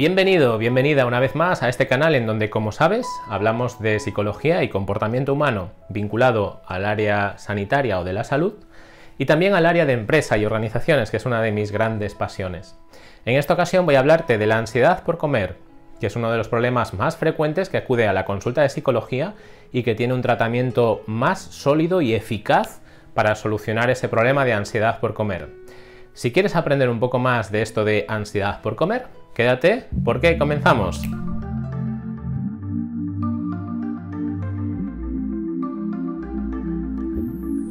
Bienvenido, bienvenida una vez más a este canal en donde, como sabes, hablamos de psicología y comportamiento humano vinculado al área sanitaria o de la salud y también al área de empresa y organizaciones, que es una de mis grandes pasiones. En esta ocasión voy a hablarte de la ansiedad por comer, que es uno de los problemas más frecuentes que acude a la consulta de psicología y que tiene un tratamiento más sólido y eficaz para solucionar ese problema de ansiedad por comer. Si quieres aprender un poco más de esto de ansiedad por comer, quédate porque comenzamos.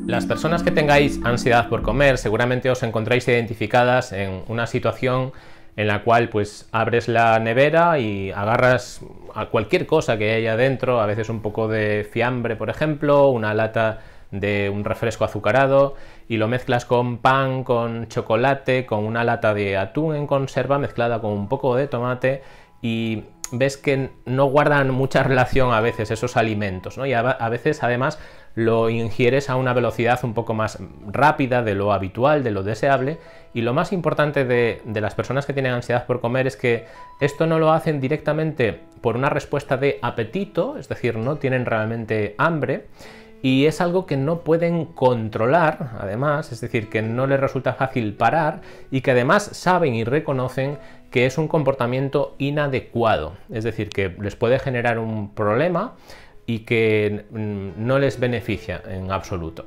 Las personas que tengáis ansiedad por comer seguramente os encontráis identificadas en una situación en la cual pues abres la nevera y agarras a cualquier cosa que haya dentro, a veces un poco de fiambre por ejemplo, una lata de un refresco azucarado y lo mezclas con pan, con chocolate, con una lata de atún en conserva mezclada con un poco de tomate y ves que no guardan mucha relación a veces esos alimentos, ¿no? Y a, veces además lo ingieres a una velocidad un poco más rápida de lo habitual, de lo deseable, y lo más importante de, de las personas que tienen ansiedad por comer es que esto no lo hacen directamente por una respuesta de apetito, es decir, no tienen realmente hambre, y es algo que no pueden controlar, además, es decir, que no les resulta fácil parar y que además saben y reconocen que es un comportamiento inadecuado, es decir, que les puede generar un problema y que no les beneficia en absoluto.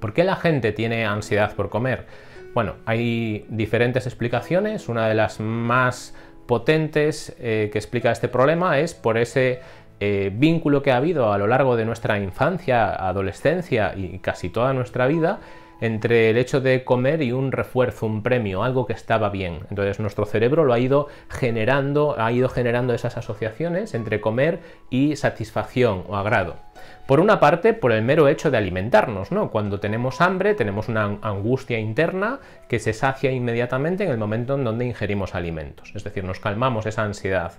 ¿Por qué la gente tiene ansiedad por comer? Bueno, hay diferentes explicaciones, una de las más potentes eh, que explica este problema es por ese eh, vínculo que ha habido a lo largo de nuestra infancia, adolescencia y casi toda nuestra vida entre el hecho de comer y un refuerzo, un premio, algo que estaba bien. Entonces nuestro cerebro lo ha ido generando, ha ido generando esas asociaciones entre comer y satisfacción o agrado. Por una parte, por el mero hecho de alimentarnos, ¿no? Cuando tenemos hambre, tenemos una angustia interna que se sacia inmediatamente en el momento en donde ingerimos alimentos. Es decir, nos calmamos esa ansiedad.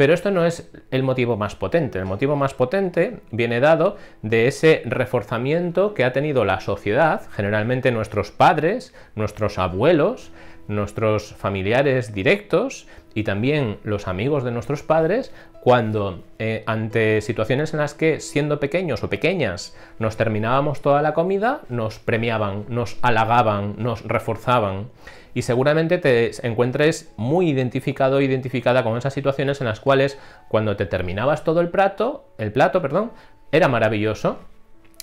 Pero esto no es el motivo más potente. El motivo más potente viene dado de ese reforzamiento que ha tenido la sociedad, generalmente nuestros padres, nuestros abuelos, nuestros familiares directos y también los amigos de nuestros padres cuando eh, ante situaciones en las que siendo pequeños o pequeñas nos terminábamos toda la comida, nos premiaban, nos halagaban, nos reforzaban. Y seguramente te encuentres muy identificado o identificada con esas situaciones en las cuales cuando te terminabas todo el plato, el plato, perdón, era maravilloso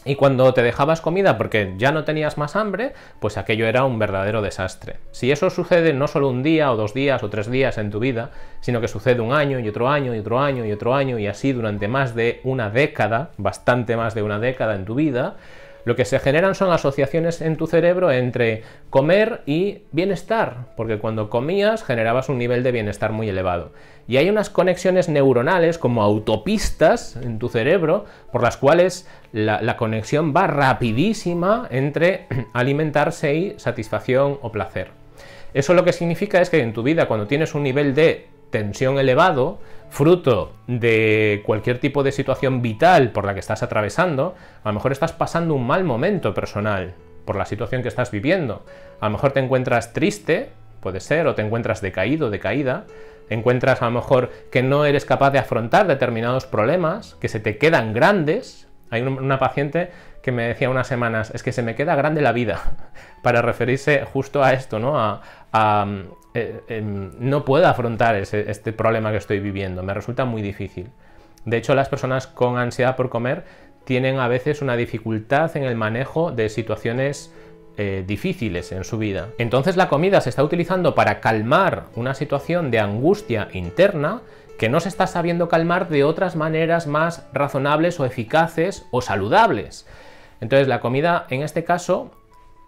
y cuando te dejabas comida porque ya no tenías más hambre, pues aquello era un verdadero desastre. Si eso sucede no solo un día o dos días o tres días en tu vida, sino que sucede un año y otro año y otro año y otro año y así durante más de una década, bastante más de una década en tu vida, lo que se generan son asociaciones en tu cerebro entre comer y bienestar, porque cuando comías generabas un nivel de bienestar muy elevado. Y hay unas conexiones neuronales como autopistas en tu cerebro por las cuales la, conexión va rapidísima entre alimentarse y satisfacción o placer. Eso lo que significa es que en tu vida cuando tienes un nivel de tensión elevado, fruto de cualquier tipo de situación vital por la que estás atravesando, a lo mejor estás pasando un mal momento personal por la situación que estás viviendo. A lo mejor te encuentras triste, puede ser, o te encuentras decaído, decaída, encuentras a lo mejor que no eres capaz de afrontar determinados problemas, que se te quedan grandes. Hay una paciente que me decía unas semanas, es que se me queda grande la vida, para referirse justo a esto, ¿no? A, eh, em, no puedo afrontar este problema que estoy viviendo, me resulta muy difícil. De hecho, las personas con ansiedad por comer tienen a veces una dificultad en el manejo de situaciones eh, difíciles en su vida. Entonces la comida se está utilizando para calmar una situación de angustia interna que no se está sabiendo calmar de otras maneras más razonables o eficaces o saludables. Entonces la comida en este caso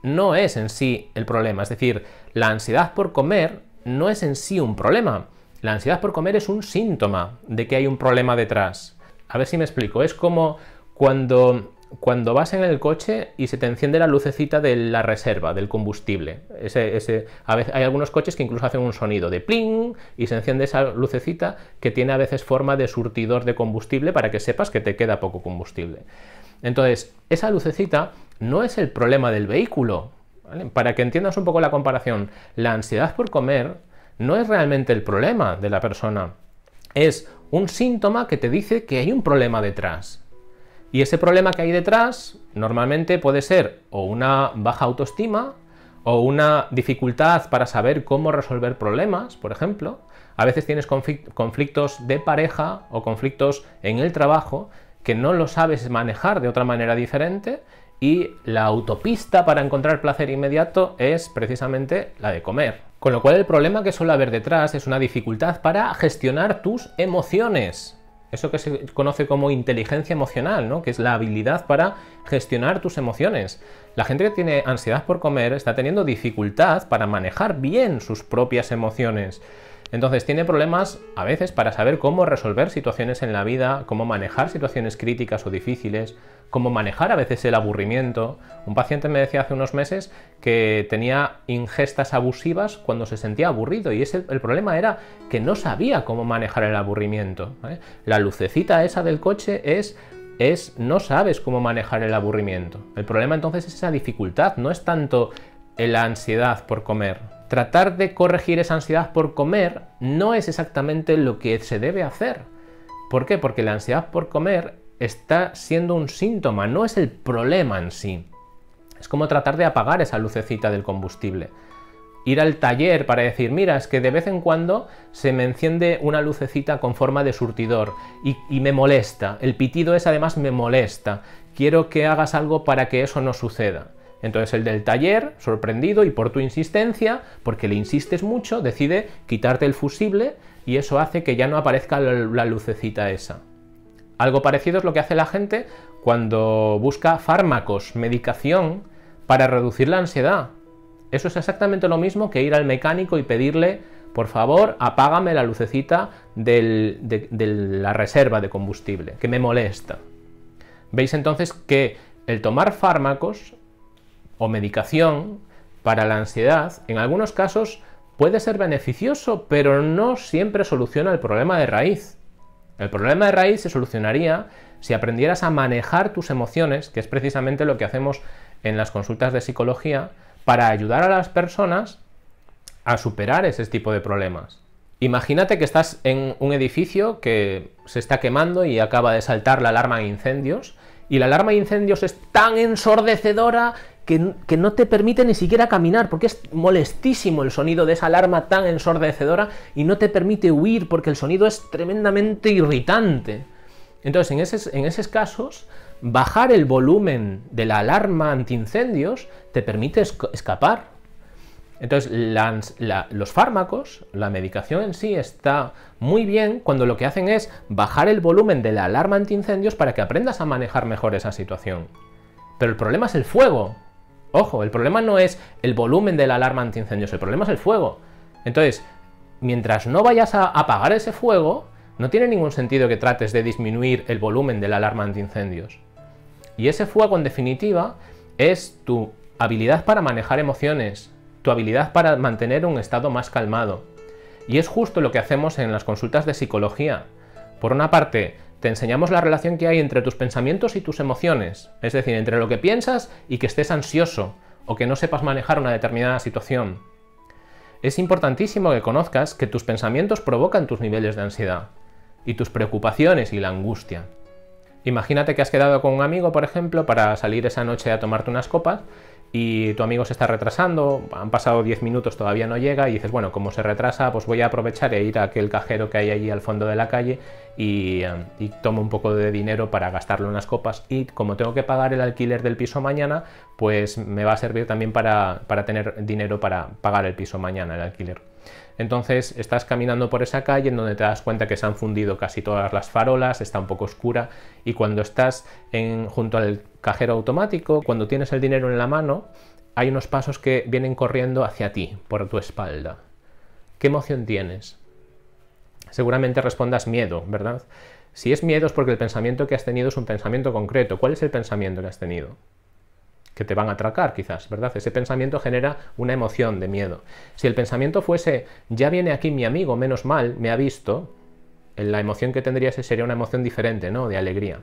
no es en sí el problema. Es decir, la ansiedad por comer no es en sí un problema. La ansiedad por comer es un síntoma de que hay un problema detrás. A ver si me explico. Es como cuando, cuando vas en el coche y se te enciende la lucecita de la reserva, del combustible. A veces, hay algunos coches que incluso hacen un sonido de pling y se enciende esa lucecita que tiene a veces forma de surtidor de combustible para que sepas que te queda poco combustible. Entonces, esa lucecita no es el problema del vehículo. Para que entiendas un poco la comparación, la ansiedad por comer no es realmente el problema de la persona, es un síntoma que te dice que hay un problema detrás. Y ese problema que hay detrás normalmente puede ser o una baja autoestima o una dificultad para saber cómo resolver problemas, por ejemplo. A veces tienes conflictos de pareja o conflictos en el trabajo que no lo sabes manejar de otra manera diferente y la autopista para encontrar placer inmediato es precisamente la de comer. Con lo cual el problema que suele haber detrás es una dificultad para gestionar tus emociones. Eso que se conoce como inteligencia emocional, ¿no? que es la habilidad para gestionar tus emociones. La gente que tiene ansiedad por comer está teniendo dificultad para manejar bien sus propias emociones. Entonces tiene problemas a veces para saber cómo resolver situaciones en la vida, cómo manejar situaciones críticas o difíciles, cómo manejar a veces el aburrimiento. Un paciente me decía hace unos meses que tenía ingestas abusivas cuando se sentía aburrido y el problema era que no sabía cómo manejar el aburrimiento. La lucecita esa del coche es es no sabes cómo manejar el aburrimiento. El problema entonces es esa dificultad, no es tanto la ansiedad por comer, tratar de corregir esa ansiedad por comer no es exactamente lo que se debe hacer. ¿Por qué? Porque la ansiedad por comer está siendo un síntoma, no es el problema en sí. Es como tratar de apagar esa lucecita del combustible. Ir al taller para decir, mira, es que de vez en cuando se me enciende una lucecita con forma de surtidor y, y me molesta. El pitido es además me molesta. Quiero que hagas algo para que eso no suceda. Entonces el del taller, sorprendido y por tu insistencia, porque le insistes mucho, decide quitarte el fusible y eso hace que ya no aparezca la lucecita esa. Algo parecido es lo que hace la gente cuando busca fármacos, medicación para reducir la ansiedad. Eso es exactamente lo mismo que ir al mecánico y pedirle, por favor, apágame la lucecita de la reserva de combustible, que me molesta. Veis entonces que el tomar fármacos o medicación para la ansiedad, en algunos casos puede ser beneficioso, pero no siempre soluciona el problema de raíz. El problema de raíz se solucionaría si aprendieras a manejar tus emociones, que es precisamente lo que hacemos en las consultas de psicología, para ayudar a las personas a superar ese tipo de problemas. Imagínate que estás en un edificio que se está quemando y acaba de saltar la alarma de incendios, y la alarma de incendios es tan ensordecedora que, no te permite ni siquiera caminar, porque es molestísimo el sonido de esa alarma tan ensordecedora y no te permite huir porque el sonido es tremendamente irritante. Entonces, en esos, en esos casos, bajar el volumen de la alarma antiincendios te permite escapar. Entonces, los fármacos, la medicación en sí está muy bien cuando lo que hacen es bajar el volumen de la alarma antiincendios para que aprendas a manejar mejor esa situación. Pero el problema es el fuego. Ojo, el problema no es el volumen de la alarma antiincendios, el problema es el fuego. Entonces, mientras no vayas a apagar ese fuego, no tiene ningún sentido que trates de disminuir el volumen de la alarma antiincendios. Y ese fuego, en definitiva, es tu habilidad para manejar emociones, tu habilidad para mantener un estado más calmado. Y es justo lo que hacemos en las consultas de psicología. Por una parte, te enseñamos la relación que hay entre tus pensamientos y tus emociones, es decir, entre lo que piensas y que estés ansioso o que no sepas manejar una determinada situación. Es importantísimo que conozcas que tus pensamientos provocan tus niveles de ansiedad y tus preocupaciones y la angustia. Imagínate que has quedado con un amigo, por ejemplo, para salir esa noche a tomarte unas copas y tu amigo se está retrasando, han pasado 10 minutos, todavía no llega y dices, bueno, como se retrasa, pues voy a aprovechar e ir a aquel cajero que hay allí al fondo de la calle y, eh, tomo un poco de dinero para gastarlo en las copas y como tengo que pagar el alquiler del piso mañana, pues me va a servir también para, para tener dinero para pagar el piso mañana, el alquiler. Entonces estás caminando por esa calle en donde te das cuenta que se han fundido casi todas las farolas, está un poco oscura y cuando estás en, junto al cajero automático, cuando tienes el dinero en la mano, hay unos pasos que vienen corriendo hacia ti, por tu espalda. ¿Qué emoción tienes? Seguramente respondas miedo, ¿verdad? Si es miedo es porque el pensamiento que has tenido es un pensamiento concreto. ¿Cuál es el pensamiento que has tenido? que te van a atracar quizás, ¿verdad? Ese pensamiento genera una emoción de miedo. Si el pensamiento fuese, ya viene aquí mi amigo, menos mal, me ha visto, la emoción que tendrías sería una emoción diferente, ¿no? De alegría.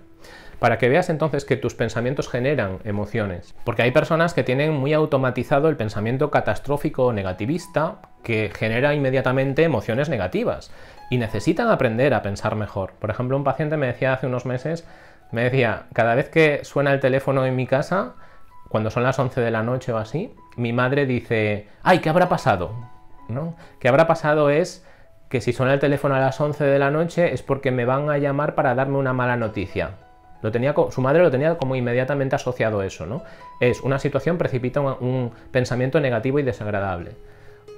Para que veas entonces que tus pensamientos generan emociones. Porque hay personas que tienen muy automatizado el pensamiento catastrófico o negativista, que genera inmediatamente emociones negativas y necesitan aprender a pensar mejor. Por ejemplo, un paciente me decía hace unos meses, me decía, cada vez que suena el teléfono en mi casa, cuando son las 11 de la noche o así, mi madre dice, ay, ¿qué habrá pasado? ¿No? ¿Qué habrá pasado es que si suena el teléfono a las 11 de la noche es porque me van a llamar para darme una mala noticia. Lo tenía, su madre lo tenía como inmediatamente asociado a eso, ¿no? Es una situación precipita un, pensamiento negativo y desagradable.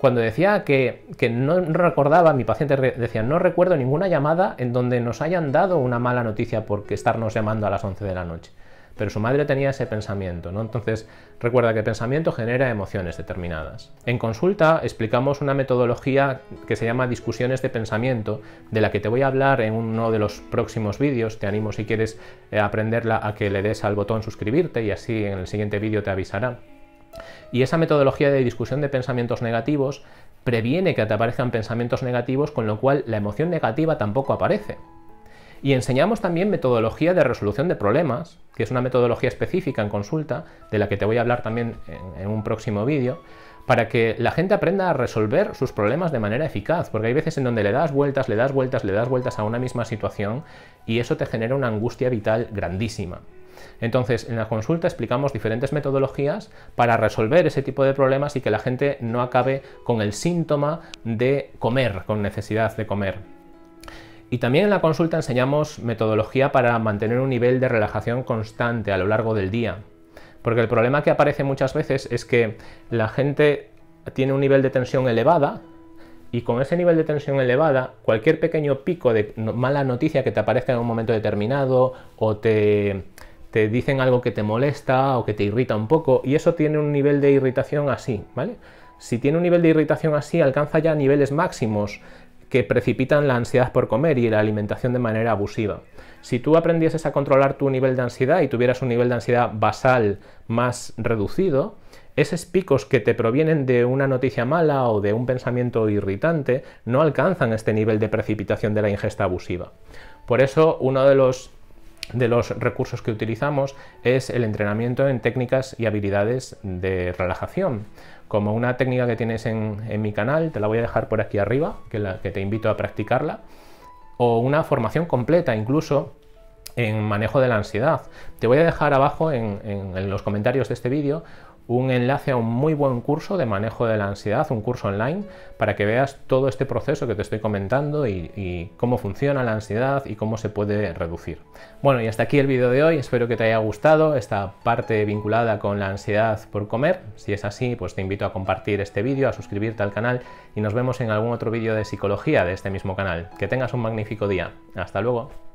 Cuando decía que, que, no recordaba, mi paciente decía, no recuerdo ninguna llamada en donde nos hayan dado una mala noticia por estarnos llamando a las 11 de la noche pero su madre tenía ese pensamiento, ¿no? Entonces, recuerda que el pensamiento genera emociones determinadas. En consulta explicamos una metodología que se llama discusiones de pensamiento, de la que te voy a hablar en uno de los próximos vídeos. Te animo si quieres eh, aprenderla a que le des al botón suscribirte y así en el siguiente vídeo te avisará. Y esa metodología de discusión de pensamientos negativos previene que te aparezcan pensamientos negativos, con lo cual la emoción negativa tampoco aparece. Y enseñamos también metodología de resolución de problemas, que es una metodología específica en consulta, de la que te voy a hablar también en, un próximo vídeo, para que la gente aprenda a resolver sus problemas de manera eficaz, porque hay veces en donde le das vueltas, le das vueltas, le das vueltas a una misma situación y eso te genera una angustia vital grandísima. Entonces, en la consulta explicamos diferentes metodologías para resolver ese tipo de problemas y que la gente no acabe con el síntoma de comer, con necesidad de comer. Y también en la consulta enseñamos metodología para mantener un nivel de relajación constante a lo largo del día. Porque el problema que aparece muchas veces es que la gente tiene un nivel de tensión elevada y con ese nivel de tensión elevada, cualquier pequeño pico de mala noticia que te aparezca en un momento determinado o te, te dicen algo que te molesta o que te irrita un poco y eso tiene un nivel de irritación así, ¿vale? Si tiene un nivel de irritación así, alcanza ya niveles máximos que precipitan la ansiedad por comer y la alimentación de manera abusiva. Si tú aprendieses a controlar tu nivel de ansiedad y tuvieras un nivel de ansiedad basal más reducido, esos picos que te provienen de una noticia mala o de un pensamiento irritante no alcanzan este nivel de precipitación de la ingesta abusiva. Por eso, uno de los de los recursos que utilizamos es el entrenamiento en técnicas y habilidades de relajación como una técnica que tienes en, mi canal, te la voy a dejar por aquí arriba, que, te invito a practicarla, o una formación completa incluso en manejo de la ansiedad. Te voy a dejar abajo en los comentarios de este vídeo un enlace a un muy buen curso de manejo de la ansiedad, un curso online, para que veas todo este proceso que te estoy comentando y, cómo funciona la ansiedad y cómo se puede reducir. Bueno, y hasta aquí el vídeo de hoy, espero que te haya gustado esta parte vinculada con la ansiedad por comer. Si es así, pues te invito a compartir este vídeo, a suscribirte al canal y nos vemos en algún otro vídeo de psicología de este mismo canal. Que tengas un magnífico día. Hasta luego.